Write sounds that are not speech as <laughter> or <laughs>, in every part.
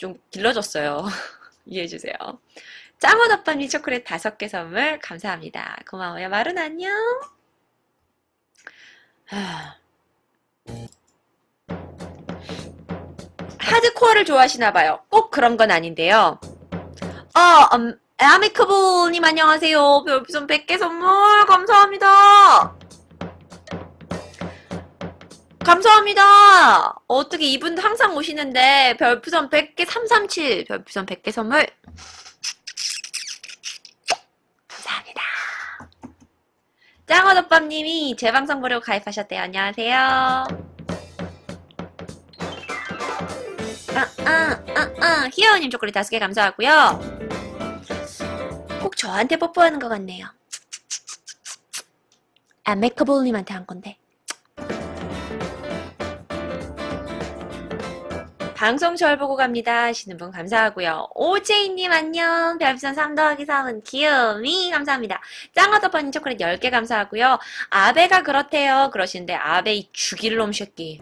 좀 길러졌어요. <laughs> 이해해주세요. 짱원 오빠님 초콜릿 다섯 개 선물 감사합니다. 고마워요. 마른 안녕. 하드코어를 좋아하시나봐요. 꼭 그런 건 아닌데요. 어, 음, 아미크볼님 안녕하세요. 별풍선 100개 선물 감사합니다. 감사합니다. 어떻게 이분 항상 오시는데 별풍선 100개 337 별풍선 100개 선물 감사합니다. 짱어덮밥님이 제 방송 보려고 가입하셨대요. 안녕하세요. 아, 아, 아, 아. 희어님 초콜릿 다섯 개 감사하고요. 꼭 저한테 뽀뽀하는 것 같네요. 아메커볼님한테 한 건데. 방송 절 보고 갑니다 하시는 분 감사하고요. 오제이님 안녕. 별풍선 3 더하기 3은 귀요미 감사합니다. 짱어더퍼님 초콜릿 10개 감사하고요. 아베가 그렇대요. 그러시는데 아베 이 죽일 놈 새끼.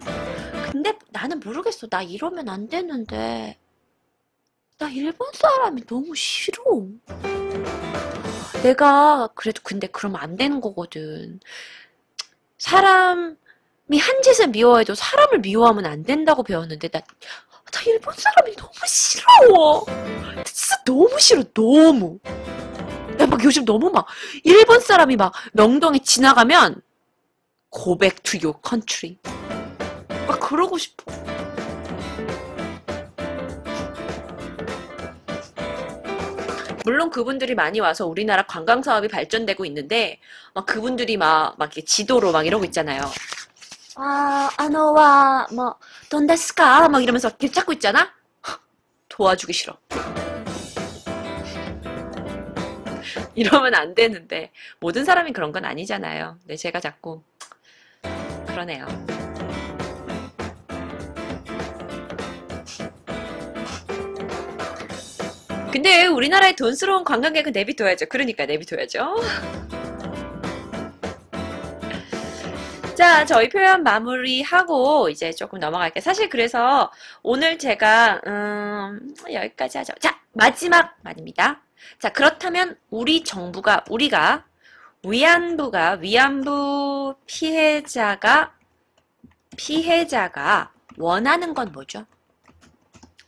근데 나는 모르겠어. 나 이러면 안 되는데. 나 일본 사람이 너무 싫어. 내가 그래도 근데 그러면 안 되는 거거든. 사람이 한 짓을 미워해도 사람을 미워하면 안 된다고 배웠는데 나, 나 일본 사람이 너무 싫어. 진짜 너무 싫어. 너무. 나막 요즘 너무 막 일본 사람이 막 명동에 지나가면 고백 to your country. 막 그러고 싶어. 물론 그분들이 많이 와서 우리나라 관광 사업이 발전되고 있는데 막 그분들이 막, 막 이렇게 지도로 막 이러고 있잖아요. 아, 아노와 뭐 돈데스까 막 이러면서 이렇게 찾고 있잖아. 도와주기 싫어. 이러면 안 되는데 모든 사람이 그런 건 아니잖아요. 근데 제가 자꾸 그러네요. 근데 우리나라의 돈스러운 관광객은 내비둬야죠. 그러니까 내비둬야죠. 자, 저희 표현 마무리하고 이제 조금 넘어갈게요. 사실 그래서 오늘 제가 음, 여기까지 하죠. 자, 마지막 말입니다. 자, 그렇다면 우리 정부가 우리가 위안부가 위안부 피해자가 피해자가 원하는 건 뭐죠?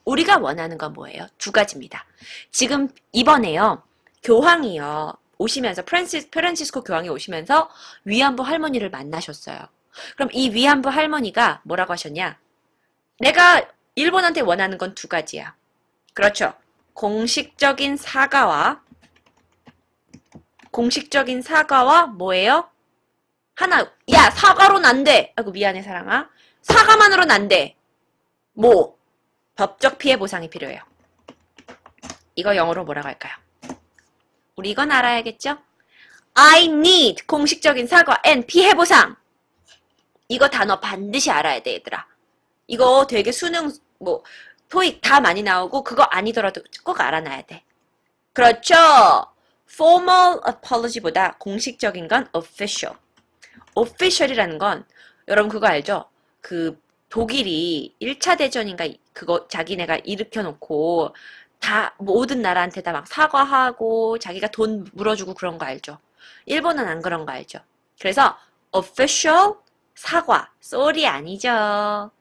우리가 원하는 건 뭐예요? 두 가지입니다. 지금 이번에요. 교황이요. 오시면서 프란시스, 프란시스코 교황이 오시면서 위안부 할머니를 만나셨어요. 그럼 이 위안부 할머니가 뭐라고 하셨냐? 내가 일본한테 원하는 건 두 가지야. 그렇죠. 공식적인 사과와 공식적인 사과와 뭐예요? 하나, 야, 사과로는 안 돼! 아이고, 미안해, 사랑아. 사과만으로는 안 돼. 뭐? 법적 피해 보상이 필요해요. 이거 영어로 뭐라고 할까요? 우리 이건 알아야겠죠? I need 공식적인 사과 and 피해 보상. 이거 단어 반드시 알아야 돼, 얘들아. 이거 되게 수능 뭐 토익 다 많이 나오고 그거 아니더라도 꼭 알아놔야 돼. 그렇죠. formal apology보다 공식적인 건 official. official이라는 건 여러분 그거 알죠? 그 독일이 1차 대전인가 그거 자기네가 일으켜 놓고 다 모든 나라한테 다 막 사과하고 자기가 돈 물어주고 그런 거 알죠? 일본은 안 그런 거 알죠? 그래서 official 사과, sorry 아니죠.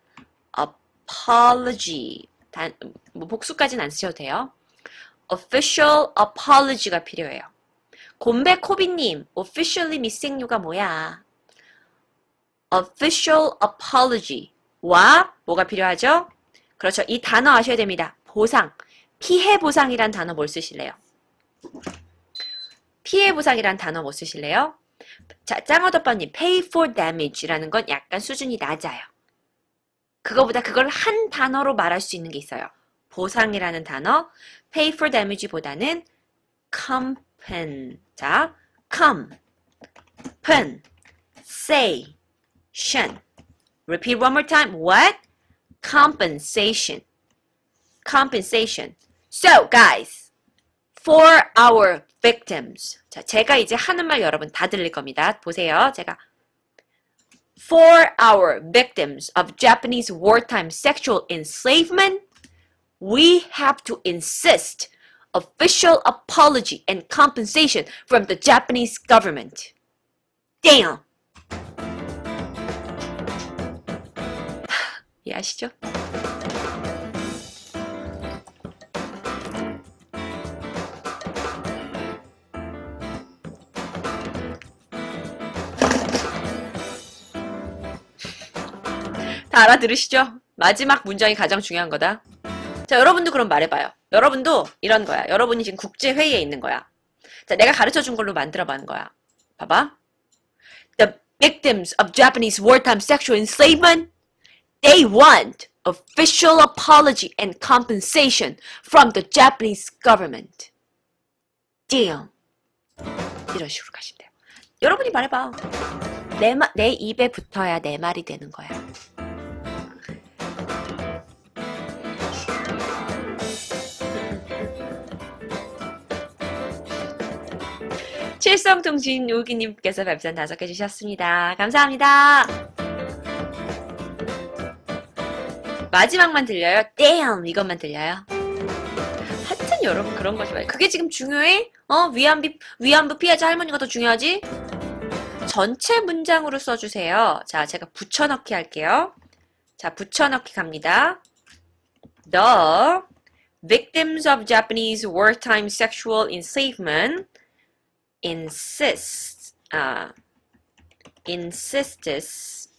apology 단, 뭐 복수까지는 안 쓰셔도 돼요. official apology가 필요해요. 곰배 코비님, officially 미생유가 뭐야? official apology와 뭐가 필요하죠? 그렇죠. 이 단어 아셔야 됩니다. 보상. 피해 보상이란 단어 뭘 쓰실래요? 피해 보상이란 단어 뭐 쓰실래요? 자, 짱어덮밥님, pay for damage라는 건 약간 수준이 낮아요. 그거보다 그걸 한 단어로 말할 수 있는 게 있어요. 보상이라는 단어, pay for damage보다는 compen. 자, come, pen, say, shen. Repeat one more time. What? Compensation. Compensation. So, guys, for our victims. 자, 제가 이제 하는 말 여러분 다 들릴 겁니다. 보세요. 제가 For our victims of Japanese wartime sexual enslavement, we have to insist official apology and compensation from the Japanese government. Damn. <sighs> 이해하시죠? 다 알아들으시죠? 마지막 문장이 가장 중요한 거다. 자, 여러분도 그럼 말해봐요. 여러분도 이런 거야. 여러분이 지금 국제회의에 있는 거야. 자, 내가 가르쳐 준 걸로 만들어 보는 거야. 봐봐. The victims of Japanese wartime sexual enslavement, they want official apology and compensation from the Japanese government. Damn. 이런 식으로 가시면 돼요. 여러분이 말해봐. 내, 마, 내 입에 붙어야 내 말이 되는 거야. 칠성통신 우기님께서 별풍선 다섯 개 주셨습니다. 감사합니다. 마지막만 들려요? damn 이것만 들려요? 하여튼 여러분 그런 것이 말이야. 그게 지금 중요해? 어? 위안부, 위안부 피해자 할머니가 더 중요하지? 전체 문장으로 써주세요. 자, 제가 붙여넣기 할게요. 자, 붙여넣기 갑니다. The victims of Japanese wartime sexual enslavement insist, 아, insists,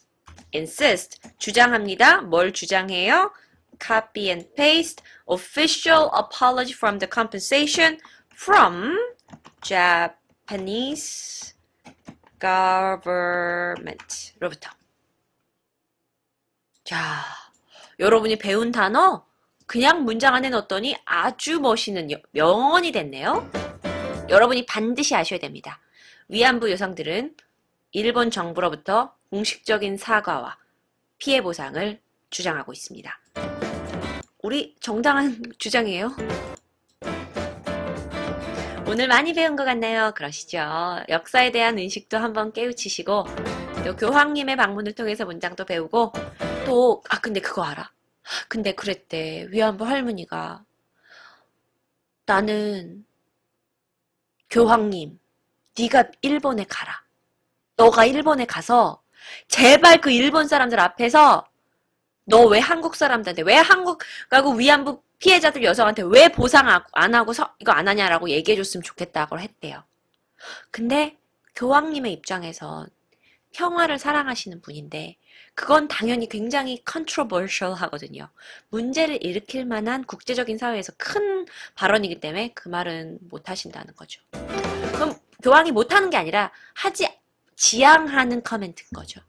insist, 주장합니다. 뭘 주장해요? Copy and paste, official apology from the compensation from Japanese government로부터. 자, 여러분이 배운 단어 그냥 문장 안에 넣었더니 아주 멋있는 명언이 됐네요. 여러분이 반드시 아셔야 됩니다. 위안부 여성들은 일본 정부로부터 공식적인 사과와 피해 보상을 주장하고 있습니다. 우리 정당한 <laughs> 주장이에요. 오늘 많이 배운 것 같나요? 그러시죠. 역사에 대한 인식도 한번 깨우치시고 또 교황님의 방문을 통해서 문장도 배우고 또 아 근데 그거 알아? 근데 그랬대 위안부 할머니가 나는 교황님 네가 일본에 가라. 너가 일본에 가서 제발 그 일본 사람들 앞에서 너 왜 한국 사람들한테 왜 한국 가고 위안부 피해자들 여성한테 왜 보상 안 하고 서, 이거 안 하냐라고 얘기해 줬으면 좋겠다고 했대요. 근데 교황님의 입장에선 평화를 사랑하시는 분인데 그건 당연히 굉장히 controversial 하거든요. 문제를 일으킬 만한 국제적인 사회에서 큰 발언이기 때문에 그 말은 못 하신다는 거죠. 그럼 교황이 못 하는 게 아니라 하지 지향하는 커멘트인 거죠.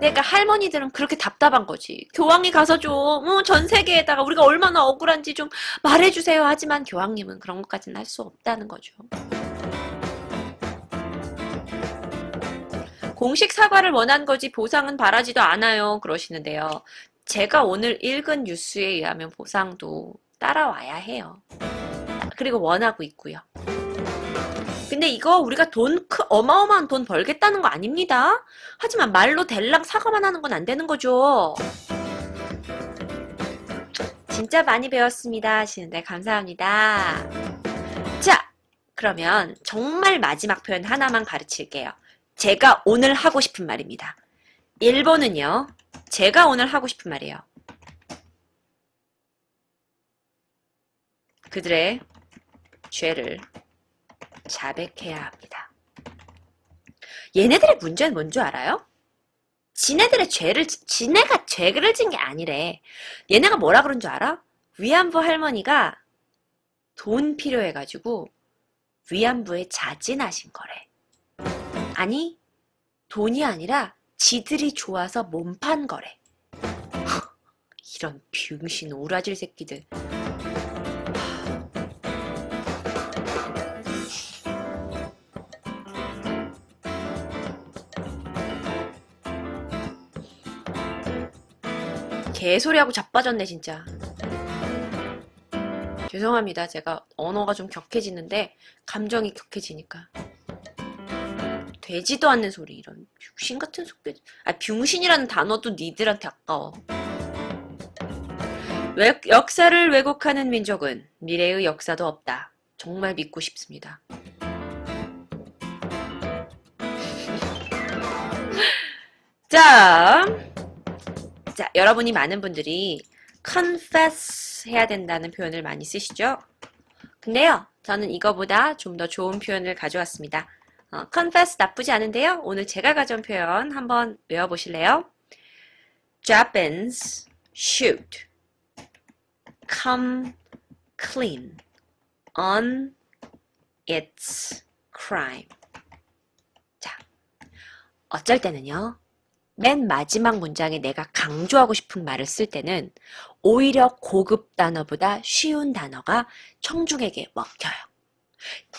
그러니까 할머니들은 그렇게 답답한 거지. 교황이 가서 좀, 어, 전 세계에다가 우리가 얼마나 억울한지 좀 말해주세요. 하지만 교황님은 그런 것까지는 할 수 없다는 거죠. 공식 사과를 원한 거지 보상은 바라지도 않아요. 그러시는데요. 제가 오늘 읽은 뉴스에 의하면 보상도 따라와야 해요. 그리고 원하고 있고요. 근데 이거 우리가 돈, 어마어마한 돈 벌겠다는 거 아닙니다. 하지만 말로 델랑 사과만 하는 건 안 되는 거죠. 진짜 많이 배웠습니다 하시는데 감사합니다. 자, 그러면 정말 마지막 표현 하나만 가르칠게요. 제가 오늘 하고 싶은 말입니다. 1번은요. 제가 오늘 하고 싶은 말이에요. 그들의 죄를 자백해야 합니다. 얘네들의 문제는 뭔 줄 알아요? 지네들의 죄를, 지네가 죄를 진 게 아니래. 얘네가 뭐라 그런 줄 알아? 위안부 할머니가 돈 필요해가지고 위안부에 자진하신 거래. 아니, 돈이 아니라 지들이 좋아서 몸판 거래. <laughs> 이런 병신 오라질 새끼들. <sighs> 개소리하고 자빠졌네 진짜. 죄송합니다. 제가 언어가 좀 격해지는데 감정이 격해지니까. 되지도 않는 소리 이런 병신 같은 속배 아 병신이라는 단어도 니들한테 아까워. 외- 역사를 왜곡하는 민족은 미래의 역사도 없다. 정말 믿고 싶습니다. <laughs> 자, 자 여러분이 많은 분들이 confess 해야 된다는 표현을 많이 쓰시죠? 근데요 저는 이거보다 좀 더 좋은 표현을 가져왔습니다 어, confess 나쁘지 않은데요. 오늘 제가 가져온 표현 한번 외워보실래요? Japanese should come clean on its crime. 자, 어쩔 때는요. 맨 마지막 문장에 내가 강조하고 싶은 말을 쓸 때는 오히려 고급 단어보다 쉬운 단어가 청중에게 먹혀요.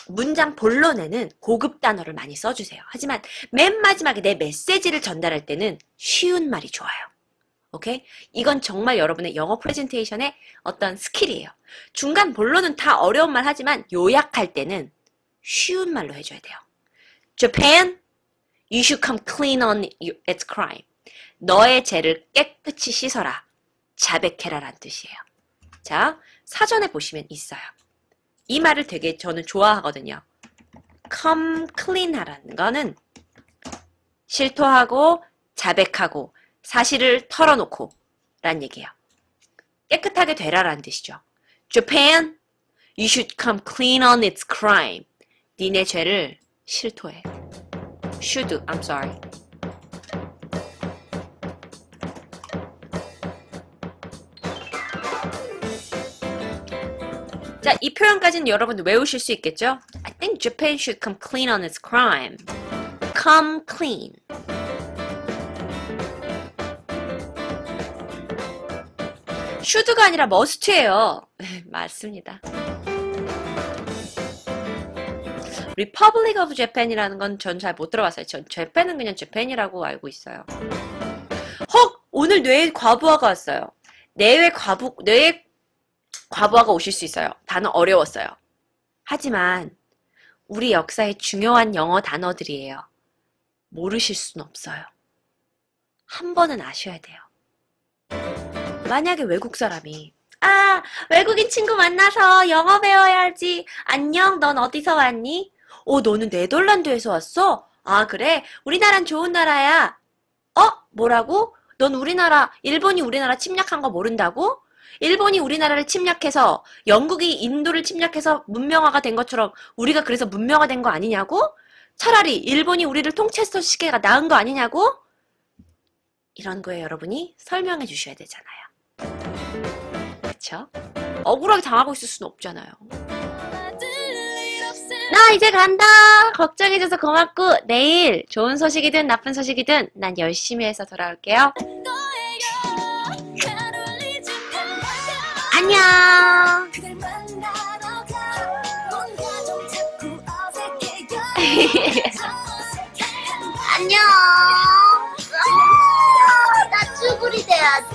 문장 본론에는 고급 단어를 많이 써주세요. 하지만 맨 마지막에 내 메시지를 전달할 때는 쉬운 말이 좋아요. 오케이? 이건 정말 여러분의 영어 프레젠테이션의 어떤 스킬이에요. 중간 본론은 다 어려운 말 하지만 요약할 때는 쉬운 말로 해줘야 돼요. Japan, you should come clean on its crime. 너의 죄를 깨끗이 씻어라. 자백해라란 뜻이에요. 자, 사전에 보시면 있어요. 이 말을 되게 저는 좋아하거든요. come clean 하라는 거는 실토하고 자백하고 사실을 털어놓고 란 얘기예요. 깨끗하게 되라라는 뜻이죠. Japan, you should come clean on its crime. 니네 죄를 실토해. should, I'm sorry. 자, 이 표현까지는 여러분들 외우실 수 있겠죠? I think Japan should come clean on its crime. Come clean. should가 아니라 must예요. <laughs> 맞습니다. Republic of Japan이라는 건 전 잘 못 들어봤어요. 전 재팬은 그냥 재팬이라고 알고 있어요. 헉! 오늘 뇌에 과부하가 왔어요. 뇌에 과부, 뇌에 과부하가 오실 수 있어요. 단어 어려웠어요. 하지만 우리 역사의 중요한 영어 단어들이에요. 모르실 순 없어요. 한 번은 아셔야 돼요. 만약에 외국 사람이 아, 외국인 친구 만나서 영어 배워야지. 안녕, 넌 어디서 왔니? 오, 너는 네덜란드에서 왔어? 아, 그래? 우리나란 좋은 나라야. 어? 뭐라고? 넌 우리나라, 일본이 우리나라 침략한 거 모른다고? 일본이 우리나라를 침략해서 영국이 인도를 침략해서 문명화가 된 것처럼 우리가 그래서 문명화 된 거 아니냐고? 차라리 일본이 우리를 통치했을 시계가 나은 거 아니냐고? 이런 거에 여러분이 설명해 주셔야 되잖아요. 그쵸? 억울하게 당하고 있을 수는 없잖아요. 나 이제 간다! 걱정해줘서 고맙고, 내일 좋은 소식이든 나쁜 소식이든 난 열심히 해서 돌아올게요. 안녕! <laughs> 안녕. 나 쭈구리 돼야지.